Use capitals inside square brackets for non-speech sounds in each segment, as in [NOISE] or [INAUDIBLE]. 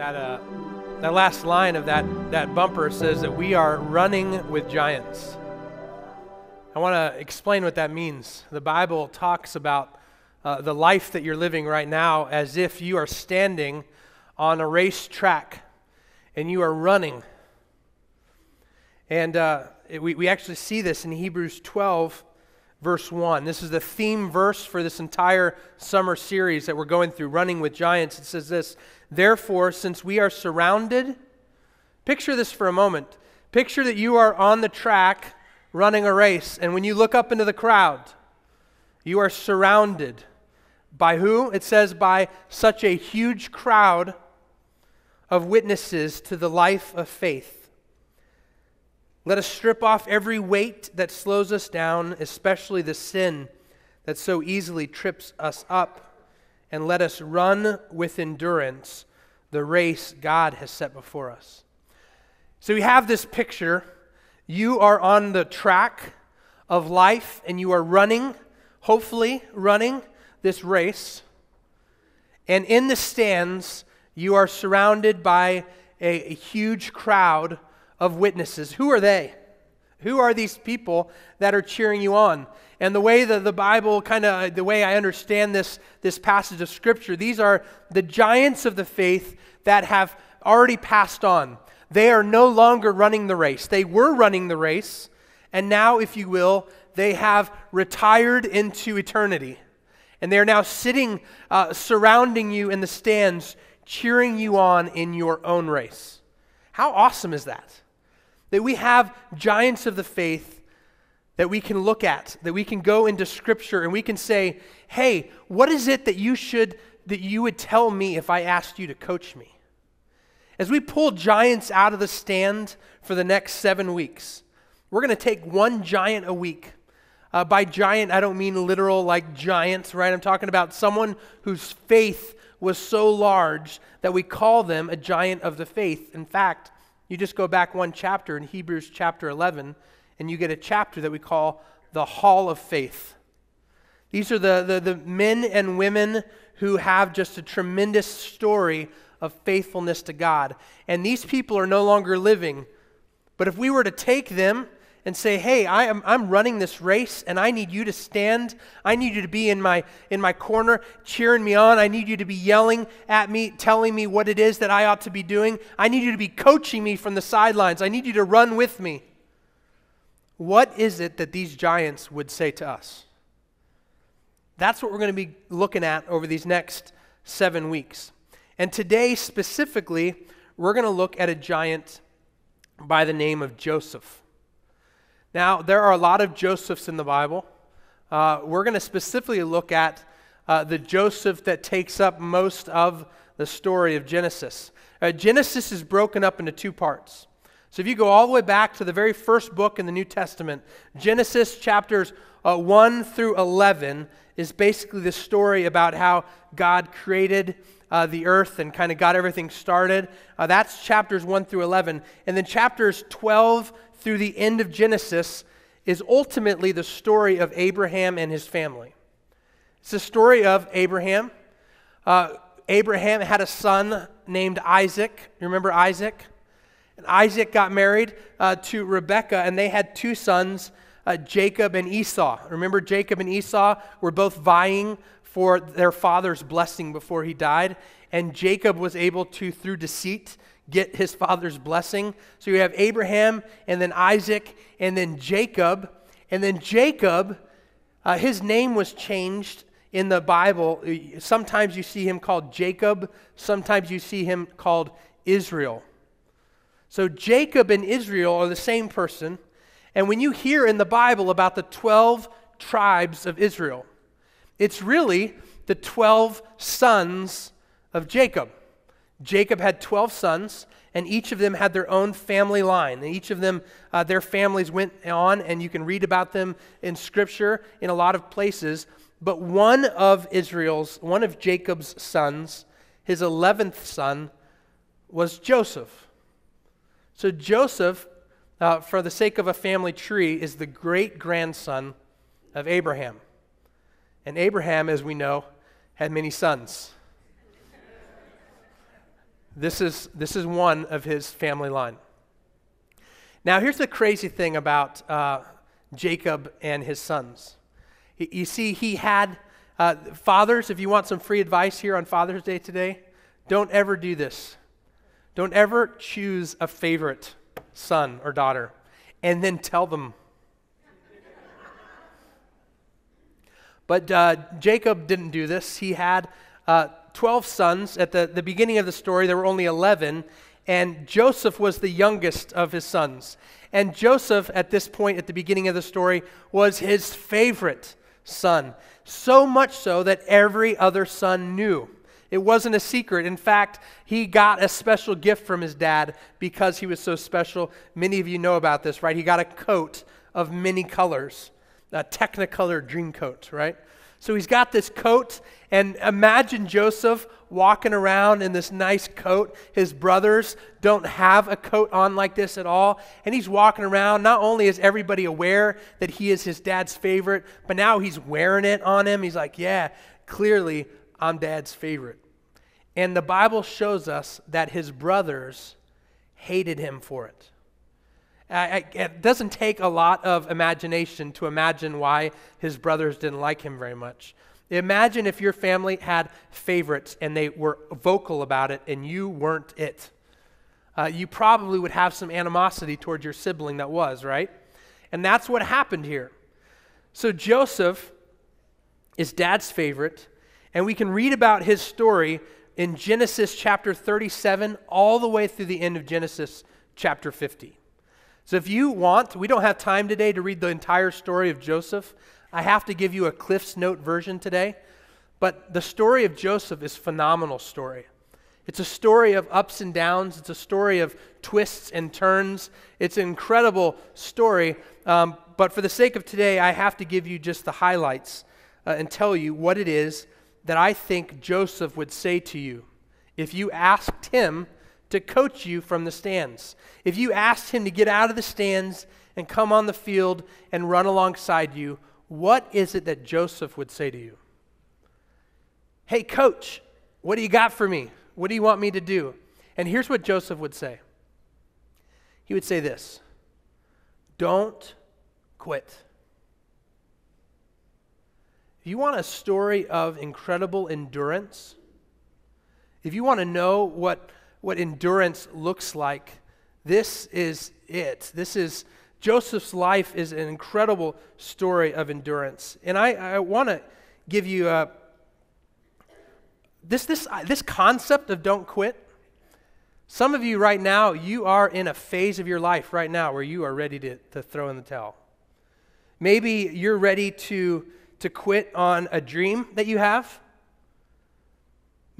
That, uh, that last line of that, that bumper says that we are running with giants. I want to explain what that means. The Bible talks about uh, the life that you're living right now as if you are standing on a race track and you are running. And uh, it, we, we actually see this in Hebrews 12, verse 1. This is the theme verse for this entire summer series that we're going through, Running with Giants. It says this Therefore, since we are surrounded, picture this for a moment. Picture that you are on the track running a race, and when you look up into the crowd, you are surrounded by who? It says, by such a huge crowd of witnesses to the life of faith. Let us strip off every weight that slows us down, especially the sin that so easily trips us up, and let us run with endurance the race God has set before us. So we have this picture. You are on the track of life and you are running, hopefully, running this race. And in the stands, you are surrounded by a, a huge crowd of witnesses. Who are they? Who are these people that are cheering you on? And the way that the Bible kind of, the way I understand this, this passage of Scripture, these are the giants of the faith that have already passed on. They are no longer running the race. They were running the race, and now, if you will, they have retired into eternity. And they are now sitting, uh, surrounding you in the stands, cheering you on in your own race. How awesome is that? That we have giants of the faith that we can look at, that we can go into scripture and we can say, "Hey, what is it that you should that you would tell me if I asked you to coach me?" As we pull giants out of the stand for the next 7 weeks, we're going to take one giant a week. Uh, by giant, I don't mean literal like giants, right? I'm talking about someone whose faith was so large that we call them a giant of the faith. In fact, you just go back one chapter in Hebrews chapter 11, and you get a chapter that we call the Hall of Faith. These are the, the, the men and women who have just a tremendous story of faithfulness to God. And these people are no longer living. But if we were to take them and say, hey, I am, I'm running this race and I need you to stand. I need you to be in my, in my corner cheering me on. I need you to be yelling at me, telling me what it is that I ought to be doing. I need you to be coaching me from the sidelines. I need you to run with me. What is it that these giants would say to us? That's what we're going to be looking at over these next seven weeks. And today, specifically, we're going to look at a giant by the name of Joseph. Now, there are a lot of Josephs in the Bible. Uh, we're going to specifically look at uh, the Joseph that takes up most of the story of Genesis. Uh, Genesis is broken up into two parts. So if you go all the way back to the very first book in the New Testament, Genesis chapters uh, 1 through 11 is basically the story about how God created uh, the earth and kind of got everything started. Uh, that's chapters 1 through 11. And then chapters 12 through the end of Genesis is ultimately the story of Abraham and his family. It's the story of Abraham. Uh, Abraham had a son named Isaac. You remember Isaac? And Isaac got married uh, to Rebekah, and they had two sons, uh, Jacob and Esau. Remember, Jacob and Esau were both vying for their father's blessing before he died. And Jacob was able to, through deceit, get his father's blessing. So you have Abraham, and then Isaac, and then Jacob. And then Jacob, uh, his name was changed in the Bible. Sometimes you see him called Jacob, sometimes you see him called Israel. So Jacob and Israel are the same person. And when you hear in the Bible about the 12 tribes of Israel, it's really the 12 sons of Jacob. Jacob had 12 sons, and each of them had their own family line. And each of them, uh, their families went on, and you can read about them in Scripture in a lot of places. But one of Israel's, one of Jacob's sons, his 11th son, was Joseph. So Joseph, uh, for the sake of a family tree, is the great grandson of Abraham. And Abraham, as we know, had many sons. This is, this is one of his family line. Now, here's the crazy thing about uh, Jacob and his sons. You see, he had uh, fathers, if you want some free advice here on Father's Day today, don't ever do this. Don't ever choose a favorite son or daughter and then tell them. but uh, Jacob didn't do this. He had uh, 12 sons. At the, the beginning of the story, there were only 11, and Joseph was the youngest of his sons. And Joseph, at this point, at the beginning of the story, was his favorite son. So much so that every other son knew. It wasn't a secret. In fact, he got a special gift from his dad because he was so special. Many of you know about this, right? He got a coat of many colors, a Technicolor dream coat, right? So he's got this coat, and imagine Joseph walking around in this nice coat. His brothers don't have a coat on like this at all. And he's walking around. Not only is everybody aware that he is his dad's favorite, but now he's wearing it on him. He's like, yeah, clearly I'm dad's favorite. And the Bible shows us that his brothers hated him for it. It doesn't take a lot of imagination to imagine why his brothers didn't like him very much. Imagine if your family had favorites and they were vocal about it and you weren't it. Uh, you probably would have some animosity towards your sibling that was, right? And that's what happened here. So Joseph is dad's favorite, and we can read about his story in Genesis chapter 37 all the way through the end of Genesis chapter 50. So if you want, we don't have time today to read the entire story of Joseph. I have to give you a Cliff's Note version today. But the story of Joseph is a phenomenal story. It's a story of ups and downs. It's a story of twists and turns. It's an incredible story. Um, but for the sake of today, I have to give you just the highlights uh, and tell you what it is that I think Joseph would say to you if you asked him to coach you from the stands. If you asked him to get out of the stands and come on the field and run alongside you, what is it that Joseph would say to you? Hey, coach, what do you got for me? What do you want me to do? And here's what Joseph would say He would say this Don't quit. If you want a story of incredible endurance, if you want to know what, what endurance looks like, this is it. This is Joseph's life is an incredible story of endurance. And I, I want to give you a, this, this, uh, this concept of don't quit. Some of you right now, you are in a phase of your life right now where you are ready to, to throw in the towel. Maybe you're ready to to quit on a dream that you have.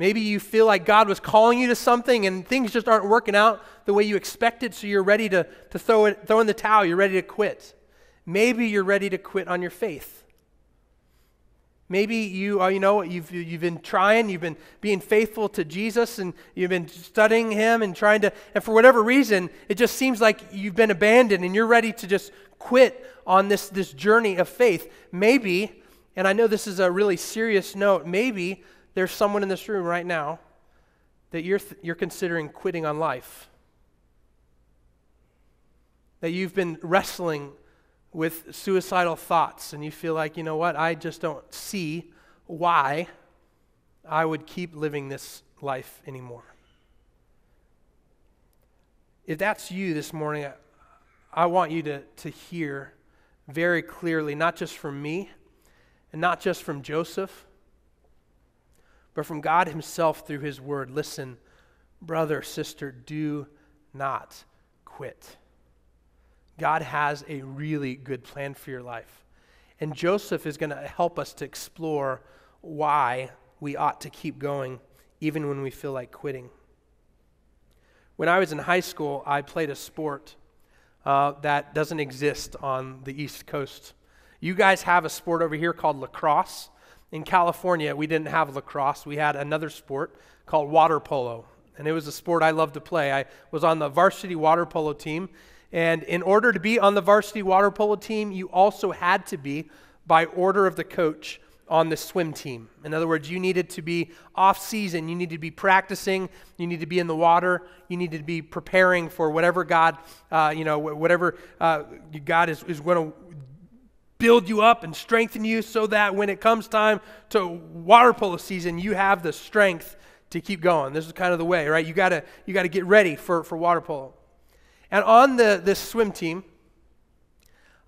Maybe you feel like God was calling you to something and things just aren't working out the way you expected, so you're ready to, to throw, it, throw in the towel. You're ready to quit. Maybe you're ready to quit on your faith. Maybe you are, you know, you've, you've been trying, you've been being faithful to Jesus, and you've been studying Him and trying to, and for whatever reason, it just seems like you've been abandoned and you're ready to just quit on this, this journey of faith. Maybe and I know this is a really serious note. Maybe there's someone in this room right now that you're, th- you're considering quitting on life. That you've been wrestling with suicidal thoughts and you feel like, you know what, I just don't see why I would keep living this life anymore. If that's you this morning, I, I want you to, to hear very clearly, not just from me, and not just from Joseph, but from God Himself through His Word. Listen, brother, sister, do not quit. God has a really good plan for your life. And Joseph is going to help us to explore why we ought to keep going even when we feel like quitting. When I was in high school, I played a sport uh, that doesn't exist on the East Coast. You guys have a sport over here called lacrosse. In California, we didn't have lacrosse. We had another sport called water polo. And it was a sport I loved to play. I was on the varsity water polo team. And in order to be on the varsity water polo team, you also had to be, by order of the coach, on the swim team. In other words, you needed to be off season. You needed to be practicing. You needed to be in the water. You needed to be preparing for whatever God, uh, you know, whatever uh, God is, is going to build you up and strengthen you so that when it comes time to water polo season, you have the strength to keep going. This is kind of the way, right? You gotta you gotta get ready for, for water polo. And on the this swim team,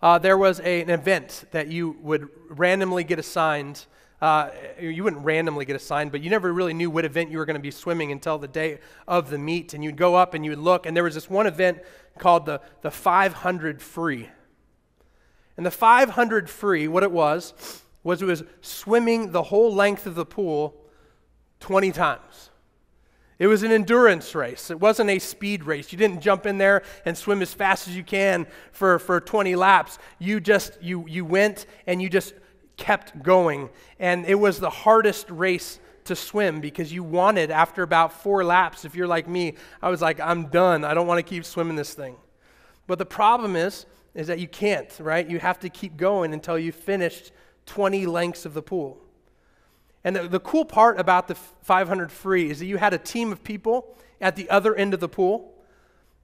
uh, there was a, an event that you would randomly get assigned. Uh, you wouldn't randomly get assigned, but you never really knew what event you were going to be swimming until the day of the meet. And you'd go up and you'd look, and there was this one event called the, the 500 free. And the 500 free, what it was, was it was swimming the whole length of the pool 20 times. It was an endurance race. It wasn't a speed race. You didn't jump in there and swim as fast as you can for, for 20 laps. You just you you went and you just kept going. And it was the hardest race to swim because you wanted after about 4 laps if you're like me, I was like I'm done. I don't want to keep swimming this thing. But the problem is is that you can't, right? You have to keep going until you've finished 20 lengths of the pool. And the, the cool part about the 500 free is that you had a team of people at the other end of the pool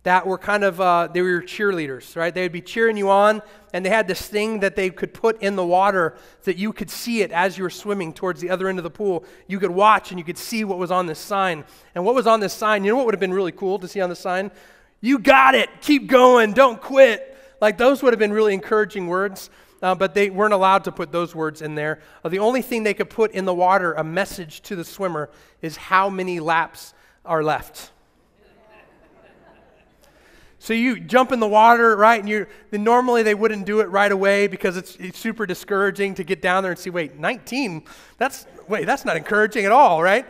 that were kind of uh, they were your cheerleaders right? They would be cheering you on and they had this thing that they could put in the water that you could see it as you were swimming towards the other end of the pool. You could watch and you could see what was on this sign. And what was on this sign you know what would have been really cool to see on the sign? You got it! Keep going! Don't quit like those would have been really encouraging words uh, but they weren't allowed to put those words in there. Uh, the only thing they could put in the water, a message to the swimmer, is how many laps are left. So you jump in the water, right? And you normally they wouldn't do it right away because it's, it's super discouraging to get down there and see, wait, 19? That's wait, that's not encouraging at all, right?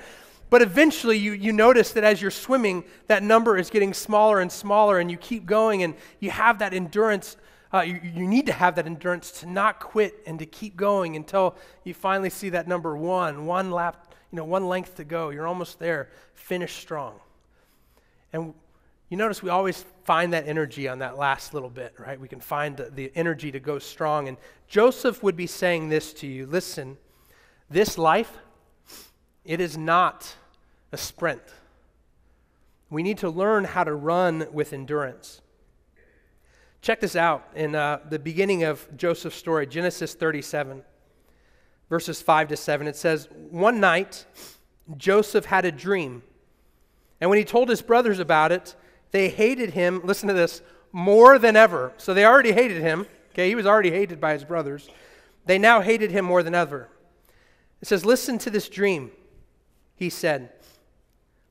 But eventually you, you notice that as you're swimming, that number is getting smaller and smaller, and you keep going and you have that endurance uh, you, you need to have that endurance to not quit and to keep going until you finally see that number one, one lap, you know, one length to go. You're almost there. Finish strong. And you notice we always find that energy on that last little bit, right? We can find the, the energy to go strong. And Joseph would be saying this to you listen, this life, it is not a sprint. We need to learn how to run with endurance. Check this out in uh, the beginning of Joseph's story, Genesis 37, verses 5 to 7. It says, One night, Joseph had a dream. And when he told his brothers about it, they hated him, listen to this, more than ever. So they already hated him. Okay, he was already hated by his brothers. They now hated him more than ever. It says, Listen to this dream, he said.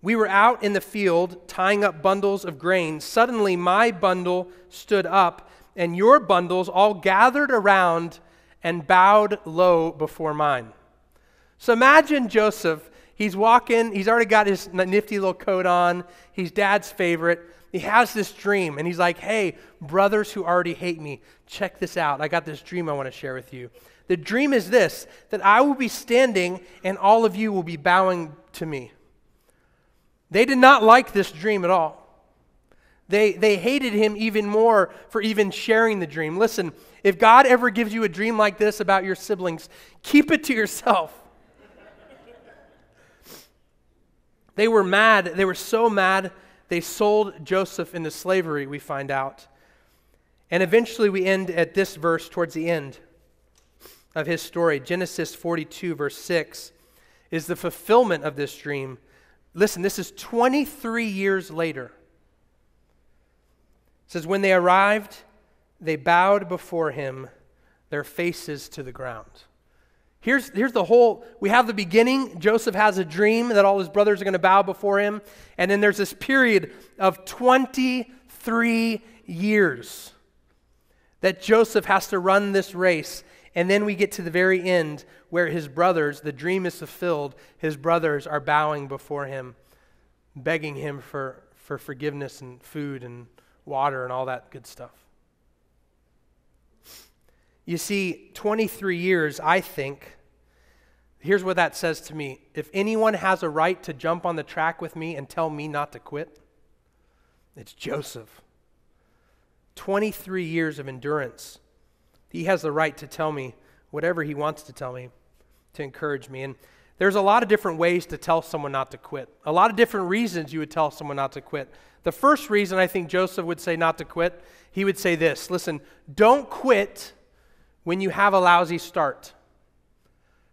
We were out in the field tying up bundles of grain. Suddenly, my bundle stood up, and your bundles all gathered around and bowed low before mine. So imagine Joseph. He's walking, he's already got his nifty little coat on. He's dad's favorite. He has this dream, and he's like, Hey, brothers who already hate me, check this out. I got this dream I want to share with you. The dream is this that I will be standing, and all of you will be bowing to me. They did not like this dream at all. They, they hated him even more for even sharing the dream. Listen, if God ever gives you a dream like this about your siblings, keep it to yourself. they were mad. They were so mad, they sold Joseph into slavery, we find out. And eventually we end at this verse towards the end of his story. Genesis 42, verse 6, is the fulfillment of this dream Listen, this is 23 years later. It says, When they arrived, they bowed before him, their faces to the ground. Here's, here's the whole we have the beginning. Joseph has a dream that all his brothers are going to bow before him. And then there's this period of 23 years that Joseph has to run this race. And then we get to the very end where his brothers, the dream is fulfilled, his brothers are bowing before him, begging him for, for forgiveness and food and water and all that good stuff. You see, 23 years, I think, here's what that says to me. If anyone has a right to jump on the track with me and tell me not to quit, it's Joseph. 23 years of endurance he has the right to tell me whatever he wants to tell me, to encourage me. And there's a lot of different ways to tell someone not to quit, a lot of different reasons you would tell someone not to quit. The first reason I think Joseph would say not to quit, he would say this listen, don't quit when you have a lousy start.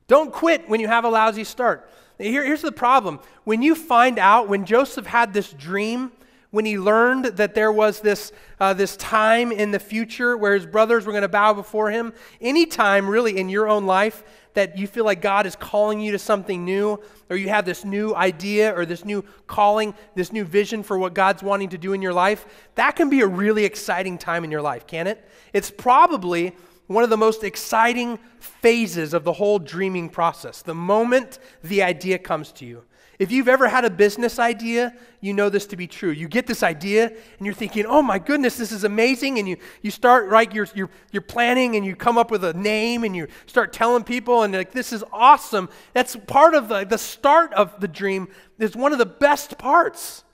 Don't quit when you have a lousy start. Here, here's the problem. When you find out, when Joseph had this dream, when he learned that there was this, uh, this time in the future where his brothers were going to bow before him, any time really in your own life that you feel like God is calling you to something new, or you have this new idea or this new calling, this new vision for what God's wanting to do in your life, that can be a really exciting time in your life, can it? It's probably one of the most exciting phases of the whole dreaming process, the moment the idea comes to you. If you've ever had a business idea, you know this to be true. You get this idea and you're thinking, oh my goodness, this is amazing. And you, you start, right, you're, you're, you're planning and you come up with a name and you start telling people, and like, this is awesome. That's part of the, the start of the dream, is one of the best parts.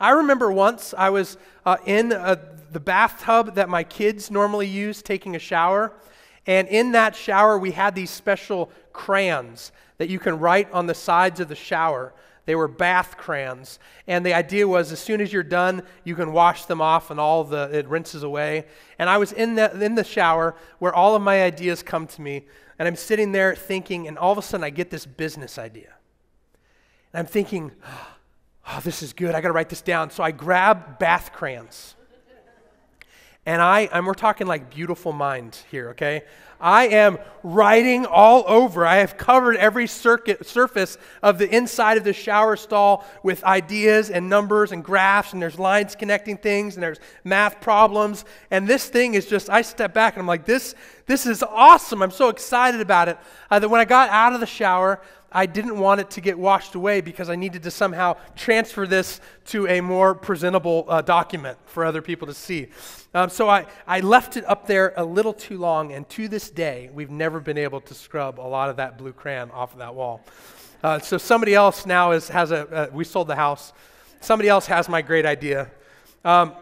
I remember once I was uh, in uh, the bathtub that my kids normally use taking a shower. And in that shower, we had these special crayons that you can write on the sides of the shower. They were bath crayons. And the idea was as soon as you're done, you can wash them off and all the it rinses away. And I was in the in the shower where all of my ideas come to me, and I'm sitting there thinking, and all of a sudden I get this business idea. And I'm thinking, [GASPS] oh, this is good. I gotta write this down. So I grab bath crayons. And I, and we're talking like beautiful mind here, okay? I am writing all over. I have covered every circuit, surface of the inside of the shower stall with ideas and numbers and graphs, and there's lines connecting things, and there's math problems. And this thing is just, I step back and I'm like, this, this is awesome. I'm so excited about it uh, that when I got out of the shower, I didn't want it to get washed away because I needed to somehow transfer this to a more presentable uh, document for other people to see. Um, so I, I left it up there a little too long, and to this day, we've never been able to scrub a lot of that blue crayon off of that wall. Uh, so somebody else now is, has a, uh, we sold the house. Somebody else has my great idea. Um,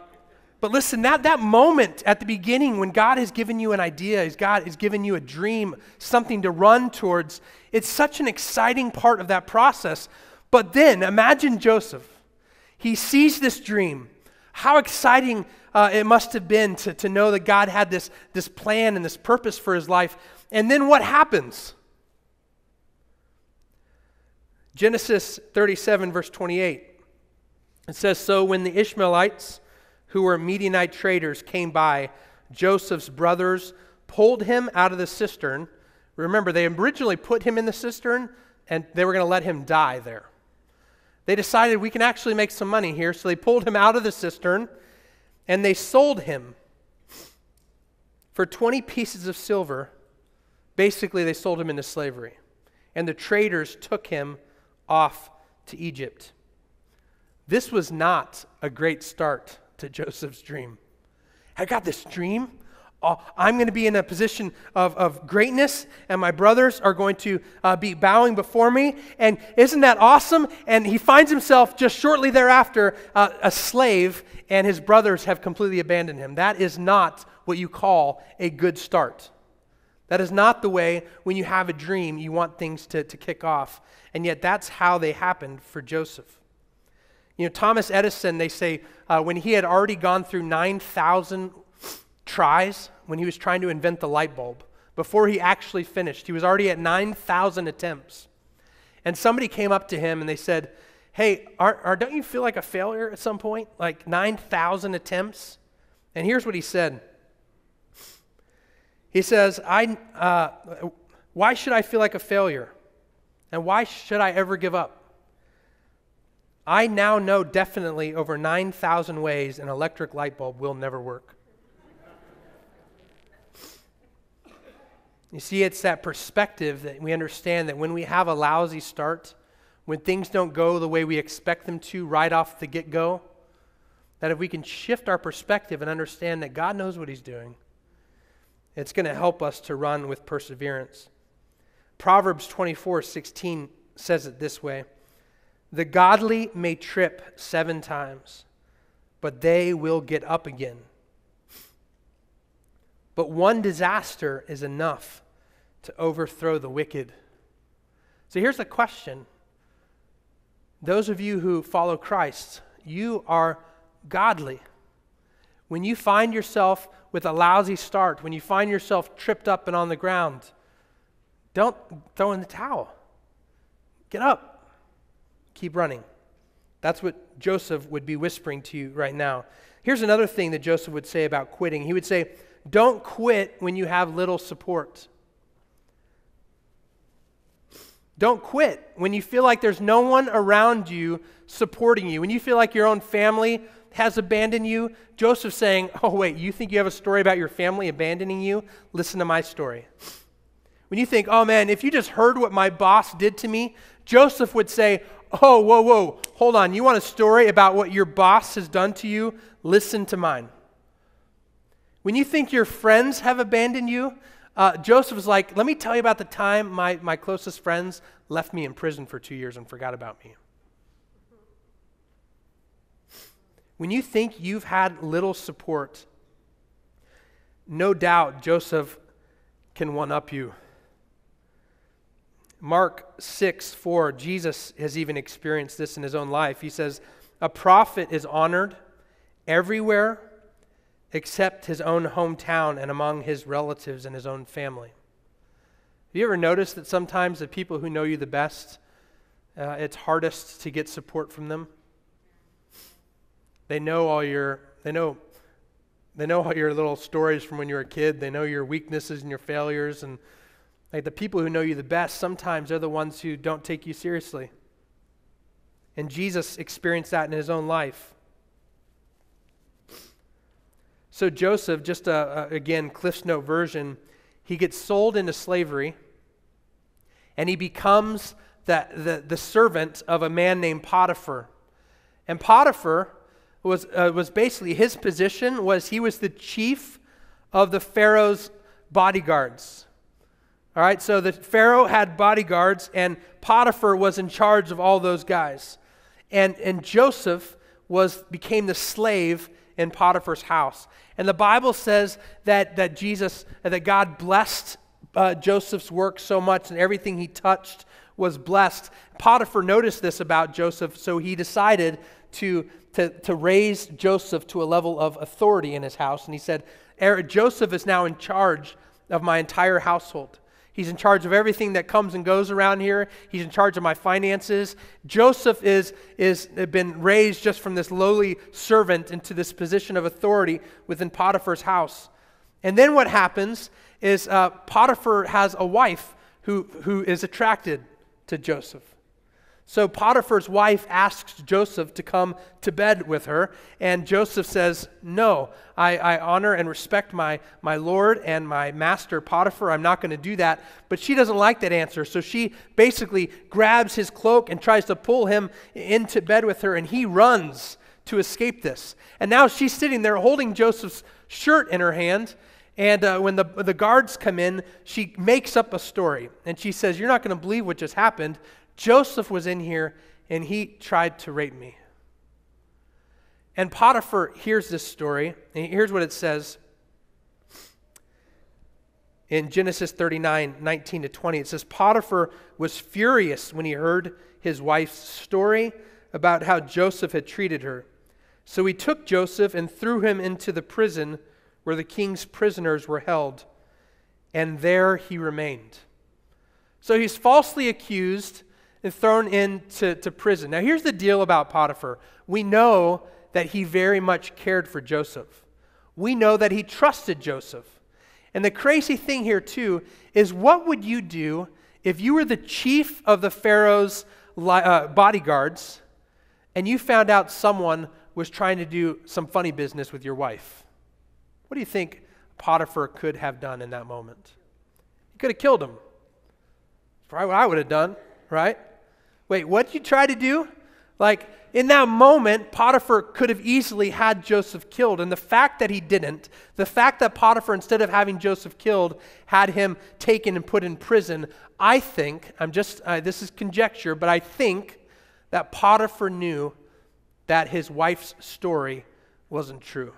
but listen, that, that moment at the beginning when God has given you an idea, God has given you a dream, something to run towards, it's such an exciting part of that process. But then imagine Joseph. He sees this dream. How exciting uh, it must have been to, to know that God had this, this plan and this purpose for his life. And then what happens? Genesis 37, verse 28. It says So when the Ishmaelites, who were Midianite traders, came by, Joseph's brothers pulled him out of the cistern. Remember, they originally put him in the cistern and they were going to let him die there. They decided we can actually make some money here, so they pulled him out of the cistern and they sold him for 20 pieces of silver. Basically, they sold him into slavery. And the traders took him off to Egypt. This was not a great start to Joseph's dream. I got this dream. Oh, I'm going to be in a position of, of greatness, and my brothers are going to uh, be bowing before me. And isn't that awesome? And he finds himself just shortly thereafter uh, a slave, and his brothers have completely abandoned him. That is not what you call a good start. That is not the way when you have a dream you want things to, to kick off. And yet, that's how they happened for Joseph. You know, Thomas Edison, they say, uh, when he had already gone through 9,000 tries, when he was trying to invent the light bulb, before he actually finished, he was already at 9,000 attempts. And somebody came up to him and they said, Hey, are, are, don't you feel like a failure at some point? Like 9,000 attempts? And here's what he said He says, I, uh, Why should I feel like a failure? And why should I ever give up? I now know definitely over 9,000 ways an electric light bulb will never work. You see, it's that perspective that we understand that when we have a lousy start, when things don't go the way we expect them to right off the get go, that if we can shift our perspective and understand that God knows what He's doing, it's going to help us to run with perseverance. Proverbs 24 16 says it this way the godly may trip seven times, but they will get up again. But one disaster is enough to overthrow the wicked. So here's the question those of you who follow Christ, you are godly. When you find yourself with a lousy start, when you find yourself tripped up and on the ground, don't throw in the towel. Get up. Keep running. That's what Joseph would be whispering to you right now. Here's another thing that Joseph would say about quitting. He would say, Don't quit when you have little support. Don't quit when you feel like there's no one around you supporting you. When you feel like your own family has abandoned you, Joseph's saying, Oh, wait, you think you have a story about your family abandoning you? Listen to my story. When you think, Oh man, if you just heard what my boss did to me, Joseph would say, Oh, whoa, whoa, hold on. You want a story about what your boss has done to you? Listen to mine. When you think your friends have abandoned you, uh, Joseph was like, Let me tell you about the time my, my closest friends left me in prison for two years and forgot about me. When you think you've had little support, no doubt Joseph can one up you. Mark 6 4, Jesus has even experienced this in his own life. He says, A prophet is honored everywhere except his own hometown and among his relatives and his own family. Have you ever noticed that sometimes the people who know you the best, uh, it's hardest to get support from them? They know all your, they know, they know all your little stories from when you were a kid. They know your weaknesses and your failures. And like the people who know you the best, sometimes they're the ones who don't take you seriously. And Jesus experienced that in his own life. So Joseph, just a, a, again, Cliff's Note version, he gets sold into slavery and he becomes the, the, the servant of a man named Potiphar. And Potiphar was, uh, was basically, his position was he was the chief of the Pharaoh's bodyguards. All right, so the Pharaoh had bodyguards, and Potiphar was in charge of all those guys. And, and Joseph was, became the slave in Potiphar's house. And the Bible says that, that Jesus, that God blessed uh, Joseph's work so much and everything he touched was blessed. Potiphar noticed this about Joseph, so he decided to, to, to raise Joseph to a level of authority in his house. And he said, er, Joseph is now in charge of my entire household. He's in charge of everything that comes and goes around here. He's in charge of my finances. Joseph is, is been raised just from this lowly servant into this position of authority within Potiphar's house. And then what happens is uh, Potiphar has a wife who, who is attracted to Joseph. So Potiphar's wife asks Joseph to come to bed with her, and Joseph says, No, I, I honor and respect my, my Lord and my master Potiphar. I'm not going to do that. But she doesn't like that answer, so she basically grabs his cloak and tries to pull him into bed with her, and he runs to escape this. And now she's sitting there holding Joseph's shirt in her hand. And uh, when the, the guards come in, she makes up a story. And she says, You're not going to believe what just happened. Joseph was in here and he tried to rape me. And Potiphar hears this story, and here's what it says in Genesis 39 19 to 20. It says, Potiphar was furious when he heard his wife's story about how Joseph had treated her. So he took Joseph and threw him into the prison where the king's prisoners were held, and there he remained. So he's falsely accused and thrown into to prison. Now, here's the deal about Potiphar we know that he very much cared for Joseph, we know that he trusted Joseph. And the crazy thing here, too, is what would you do if you were the chief of the Pharaoh's uh, bodyguards and you found out someone was trying to do some funny business with your wife? What do you think Potiphar could have done in that moment? He could have killed him. That's probably what I would have done, right? Wait, what did you try to do? Like, in that moment, Potiphar could have easily had Joseph killed. And the fact that he didn't, the fact that Potiphar, instead of having Joseph killed, had him taken and put in prison, I think, I'm just, uh, this is conjecture, but I think that Potiphar knew that his wife's story wasn't true.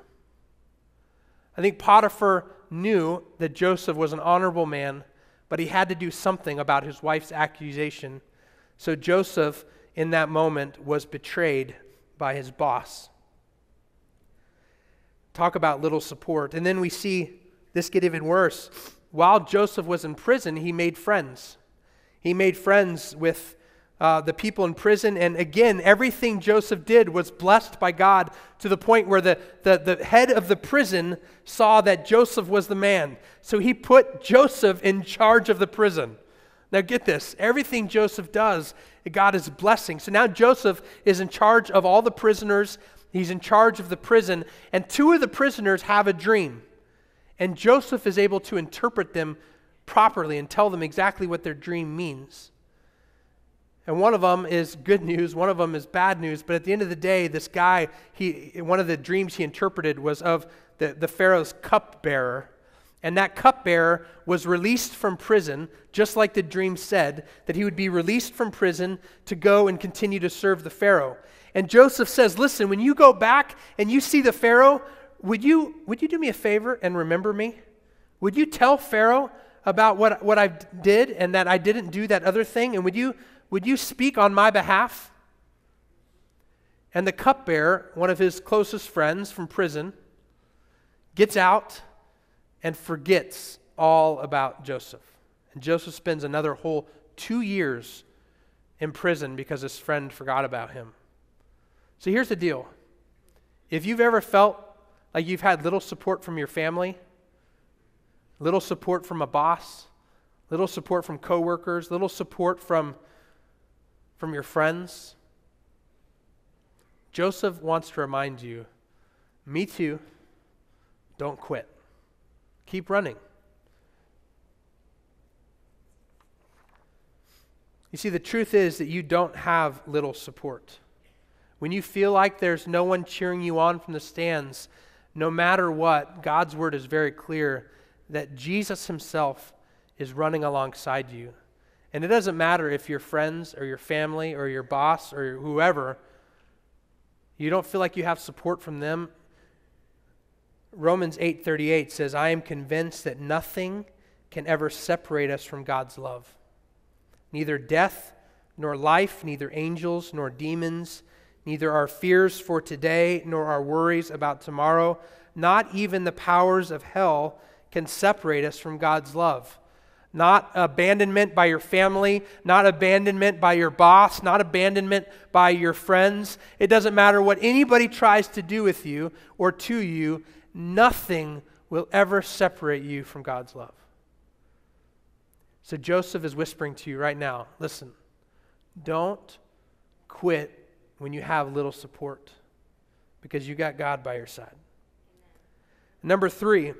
I think Potiphar knew that Joseph was an honorable man, but he had to do something about his wife's accusation. So Joseph, in that moment, was betrayed by his boss. Talk about little support. And then we see this get even worse. While Joseph was in prison, he made friends. He made friends with uh, the people in prison. And again, everything Joseph did was blessed by God to the point where the, the, the head of the prison saw that Joseph was the man. So he put Joseph in charge of the prison. Now, get this everything Joseph does, God is blessing. So now Joseph is in charge of all the prisoners, he's in charge of the prison, and two of the prisoners have a dream. And Joseph is able to interpret them properly and tell them exactly what their dream means. And one of them is good news, one of them is bad news. But at the end of the day, this guy, he, one of the dreams he interpreted was of the, the Pharaoh's cupbearer. And that cupbearer was released from prison, just like the dream said, that he would be released from prison to go and continue to serve the Pharaoh. And Joseph says, Listen, when you go back and you see the Pharaoh, would you, would you do me a favor and remember me? Would you tell Pharaoh about what, what I did and that I didn't do that other thing? And would you, would you speak on my behalf? And the cupbearer, one of his closest friends from prison, gets out and forgets all about Joseph. And Joseph spends another whole two years in prison because his friend forgot about him. So here's the deal if you've ever felt like you've had little support from your family, little support from a boss, little support from coworkers, little support from from your friends. Joseph wants to remind you me too, don't quit. Keep running. You see, the truth is that you don't have little support. When you feel like there's no one cheering you on from the stands, no matter what, God's word is very clear that Jesus himself is running alongside you. And it doesn't matter if your friends or your family or your boss or whoever, you don't feel like you have support from them. Romans 8:38 says, "I am convinced that nothing can ever separate us from God's love. Neither death nor life, neither angels nor demons, neither our fears for today nor our worries about tomorrow, not even the powers of hell can separate us from God's love." Not abandonment by your family, not abandonment by your boss, not abandonment by your friends. It doesn't matter what anybody tries to do with you or to you, nothing will ever separate you from God's love. So Joseph is whispering to you right now listen, don't quit when you have little support because you got God by your side. Number three,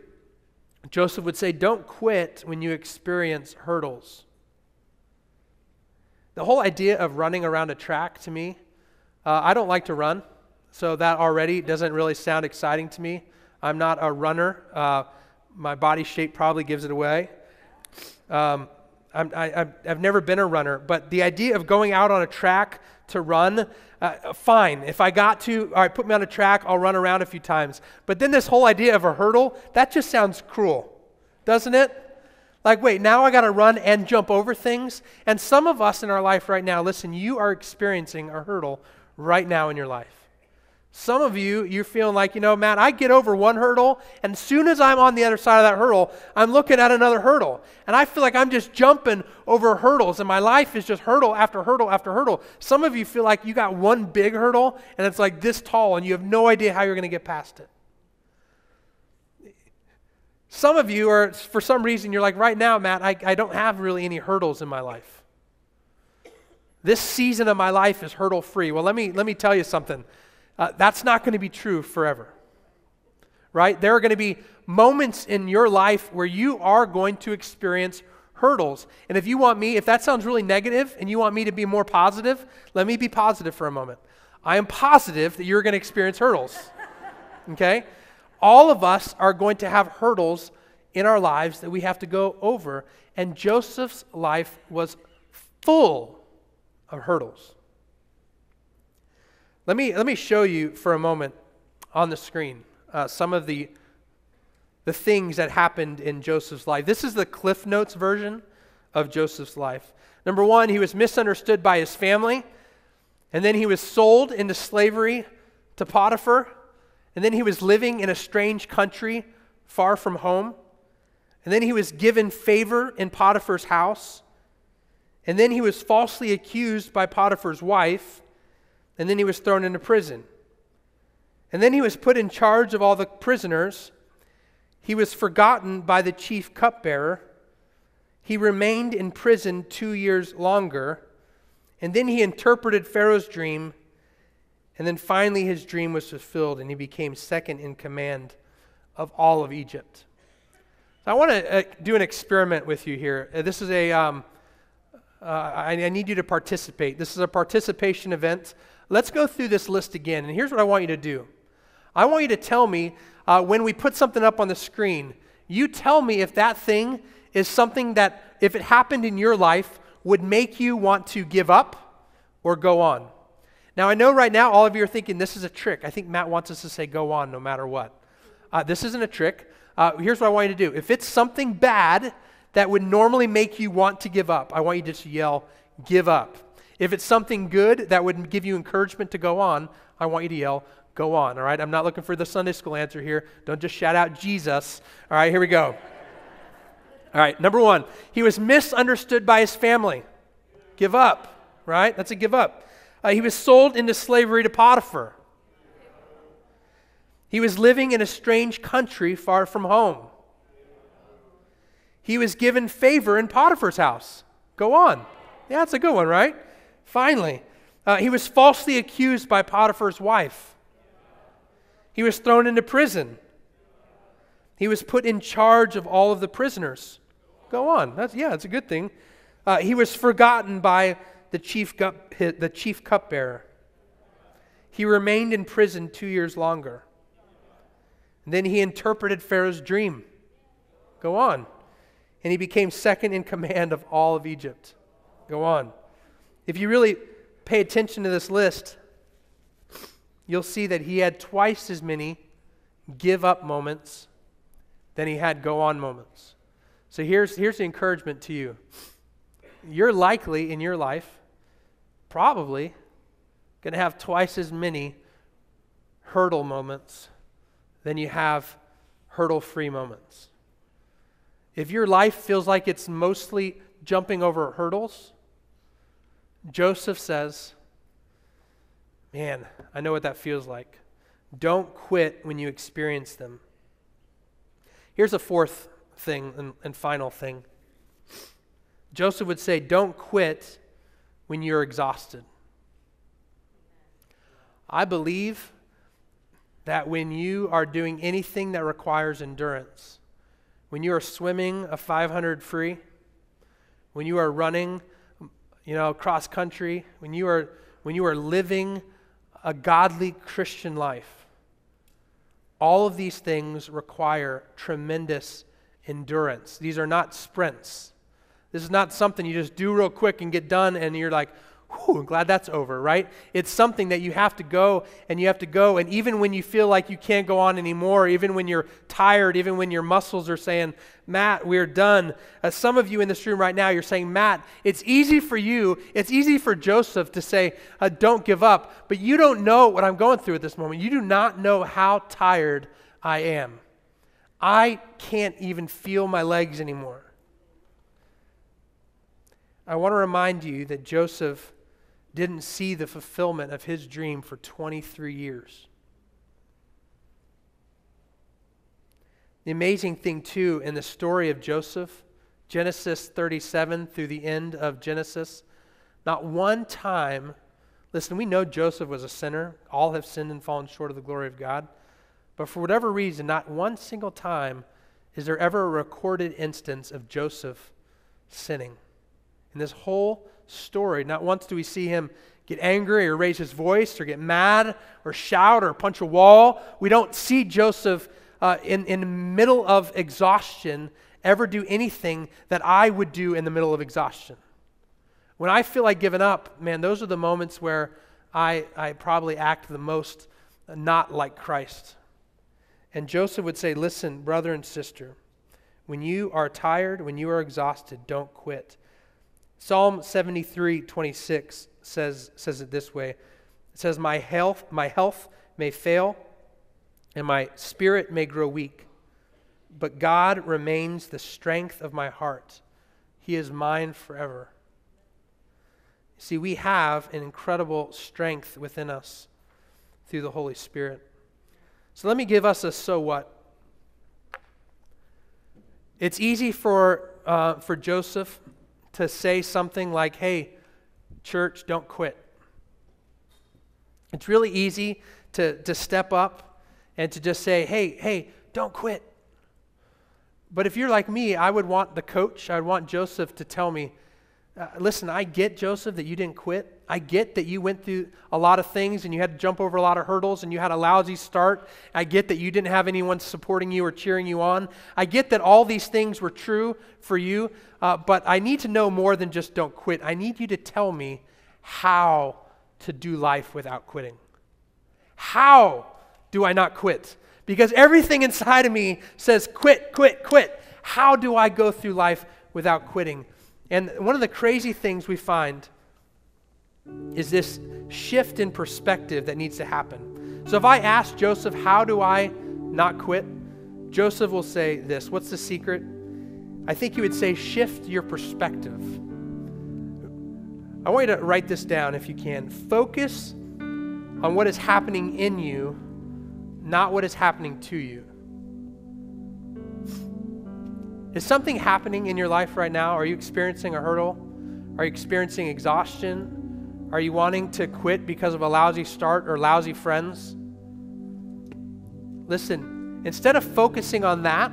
Joseph would say, Don't quit when you experience hurdles. The whole idea of running around a track to me, uh, I don't like to run, so that already doesn't really sound exciting to me. I'm not a runner. Uh, my body shape probably gives it away. Um, I, have never been a runner, but the idea of going out on a track to run, uh, fine. If I got to, all right, put me on a track, I'll run around a few times. But then this whole idea of a hurdle, that just sounds cruel, doesn't it? Like, wait, now I got to run and jump over things? And some of us in our life right now, listen, you are experiencing a hurdle right now in your life. Some of you, you're feeling like, you know, Matt, I get over one hurdle, and as soon as I'm on the other side of that hurdle, I'm looking at another hurdle. And I feel like I'm just jumping over hurdles, and my life is just hurdle after hurdle after hurdle. Some of you feel like you got one big hurdle, and it's like this tall, and you have no idea how you're going to get past it. Some of you are, for some reason, you're like, right now, Matt, I, I don't have really any hurdles in my life. This season of my life is hurdle free. Well, let me, let me tell you something. Uh, that's not going to be true forever. Right? There are going to be moments in your life where you are going to experience hurdles. And if you want me, if that sounds really negative and you want me to be more positive, let me be positive for a moment. I am positive that you're going to experience hurdles. [LAUGHS] Okay? All of us are going to have hurdles in our lives that we have to go over. And Joseph's life was full of hurdles. Let me, let me show you for a moment on the screen uh, some of the, the things that happened in Joseph's life. This is the Cliff Notes version of Joseph's life. Number one, he was misunderstood by his family, and then he was sold into slavery to Potiphar, and then he was living in a strange country far from home, and then he was given favor in Potiphar's house, and then he was falsely accused by Potiphar's wife, and then he was thrown into prison. And then he was put in charge of all the prisoners. He was forgotten by the chief cupbearer. He remained in prison two years longer. And then he interpreted Pharaoh's dream. And then finally, his dream was fulfilled, and he became second in command of all of Egypt. So I want to uh, do an experiment with you here. Uh, this is a. Um, uh, I, I need you to participate. This is a participation event. Let's go through this list again. And here's what I want you to do I want you to tell me uh, when we put something up on the screen, you tell me if that thing is something that, if it happened in your life, would make you want to give up or go on. Now, I know right now all of you are thinking this is a trick. I think Matt wants us to say go on no matter what. Uh, this isn't a trick. Uh, here's what I want you to do. If it's something bad that would normally make you want to give up, I want you to just yell, give up. If it's something good that would give you encouragement to go on, I want you to yell, go on. All right, I'm not looking for the Sunday school answer here. Don't just shout out Jesus. All right, here we go. All right, number one, he was misunderstood by his family. Give up, right? That's a give up. Uh, he was sold into slavery to Potiphar. He was living in a strange country far from home. He was given favor in Potiphar's house. Go on. Yeah, that's a good one, right? Finally, uh, he was falsely accused by Potiphar's wife. He was thrown into prison. He was put in charge of all of the prisoners. Go on. That's, yeah, that's a good thing. Uh, he was forgotten by the chief, cup, the chief cupbearer. He remained in prison two years longer. And then he interpreted Pharaoh's dream. Go on. And he became second in command of all of Egypt. Go on. If you really pay attention to this list, you'll see that he had twice as many give up moments than he had go on moments. So here's, here's the encouragement to you. You're likely in your life, probably, going to have twice as many hurdle moments than you have hurdle free moments. If your life feels like it's mostly jumping over hurdles, Joseph says, Man, I know what that feels like. Don't quit when you experience them. Here's a fourth thing and, and final thing Joseph would say, Don't quit when you're exhausted. I believe that when you are doing anything that requires endurance, when you are swimming a 500 free, when you are running, you know, cross country, when you are when you are living a godly Christian life, all of these things require tremendous endurance. These are not sprints. This is not something you just do real quick and get done and you're like, whew, I'm glad that's over, right? It's something that you have to go and you have to go. And even when you feel like you can't go on anymore, even when you're tired, even when your muscles are saying, Matt, we're done. As some of you in this room right now, you're saying, Matt, it's easy for you, it's easy for Joseph to say, uh, don't give up. But you don't know what I'm going through at this moment. You do not know how tired I am. I can't even feel my legs anymore. I want to remind you that Joseph didn't see the fulfillment of his dream for 23 years. The amazing thing, too, in the story of Joseph, Genesis 37 through the end of Genesis, not one time, listen, we know Joseph was a sinner. All have sinned and fallen short of the glory of God. But for whatever reason, not one single time is there ever a recorded instance of Joseph sinning. In this whole story. Not once do we see him get angry or raise his voice or get mad or shout or punch a wall. We don't see Joseph uh, in, in the middle of exhaustion ever do anything that I would do in the middle of exhaustion. When I feel like giving up, man, those are the moments where I, I probably act the most not like Christ. And Joseph would say, Listen, brother and sister, when you are tired, when you are exhausted, don't quit Psalm 73 26 says, says it this way It says, My health, my health may fail, and my spirit may grow weak, but God remains the strength of my heart. He is mine forever. See, we have an incredible strength within us through the Holy Spirit. So let me give us a so what. It's easy for, uh, for Joseph to say something like, hey, church, don't quit. It's really easy to, to step up and to just say, hey, hey, don't quit. But if you're like me, I would want the coach, I would want Joseph to tell me, uh, listen, I get, Joseph, that you didn't quit. I get that you went through a lot of things and you had to jump over a lot of hurdles and you had a lousy start. I get that you didn't have anyone supporting you or cheering you on. I get that all these things were true for you, uh, but I need to know more than just don't quit. I need you to tell me how to do life without quitting. How do I not quit? Because everything inside of me says quit, quit, quit. How do I go through life without quitting? And one of the crazy things we find is this shift in perspective that needs to happen. So if I ask Joseph, how do I not quit? Joseph will say this What's the secret? I think he would say, shift your perspective. I want you to write this down if you can. Focus on what is happening in you, not what is happening to you. Is something happening in your life right now? Are you experiencing a hurdle? Are you experiencing exhaustion? Are you wanting to quit because of a lousy start or lousy friends? Listen, instead of focusing on that,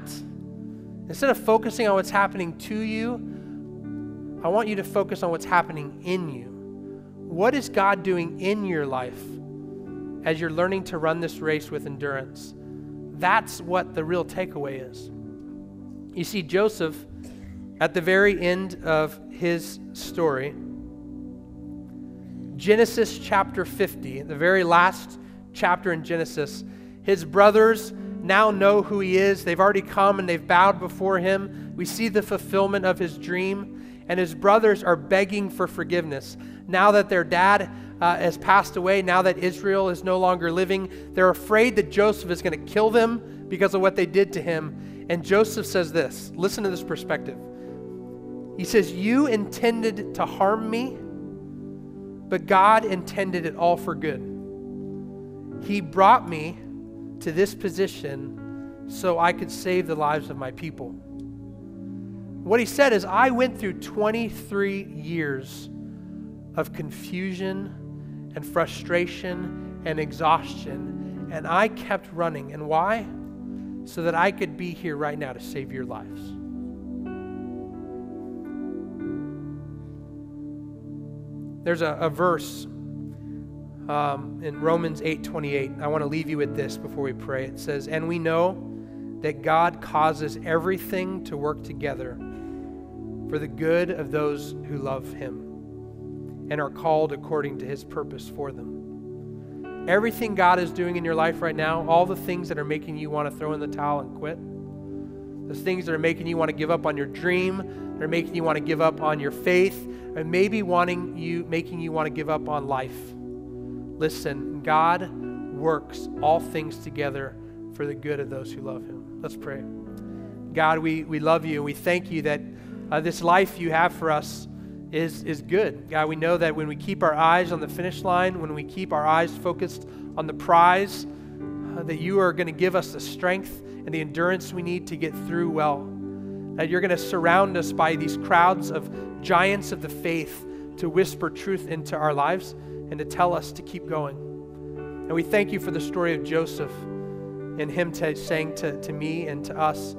instead of focusing on what's happening to you, I want you to focus on what's happening in you. What is God doing in your life as you're learning to run this race with endurance? That's what the real takeaway is. You see, Joseph, at the very end of his story, Genesis chapter 50, the very last chapter in Genesis, his brothers now know who he is. They've already come and they've bowed before him. We see the fulfillment of his dream, and his brothers are begging for forgiveness. Now that their dad uh, has passed away, now that Israel is no longer living, they're afraid that Joseph is going to kill them because of what they did to him. And Joseph says this listen to this perspective. He says, You intended to harm me, but God intended it all for good. He brought me to this position so I could save the lives of my people. What he said is, I went through 23 years of confusion and frustration and exhaustion, and I kept running. And why? so that I could be here right now to save your lives. There's a, a verse um, in Romans 8:28. I want to leave you with this before we pray. It says, "And we know that God causes everything to work together for the good of those who love Him and are called according to His purpose for them." Everything God is doing in your life right now, all the things that are making you want to throw in the towel and quit, those things that are making you want to give up on your dream, that are making you want to give up on your faith, and maybe wanting you making you want to give up on life. Listen, God works all things together for the good of those who love him. Let's pray. God, we, we love you and we thank you that uh, this life you have for us is, is good. God, we know that when we keep our eyes on the finish line, when we keep our eyes focused on the prize, uh, that you are going to give us the strength and the endurance we need to get through well. That you're going to surround us by these crowds of giants of the faith to whisper truth into our lives and to tell us to keep going. And we thank you for the story of Joseph and him saying to, to me and to us,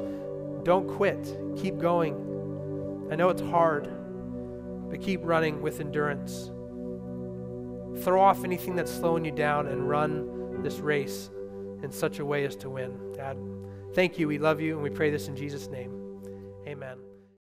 don't quit, keep going. I know it's hard but keep running with endurance. Throw off anything that's slowing you down and run this race in such a way as to win. Dad, thank you. We love you, and we pray this in Jesus' name. Amen.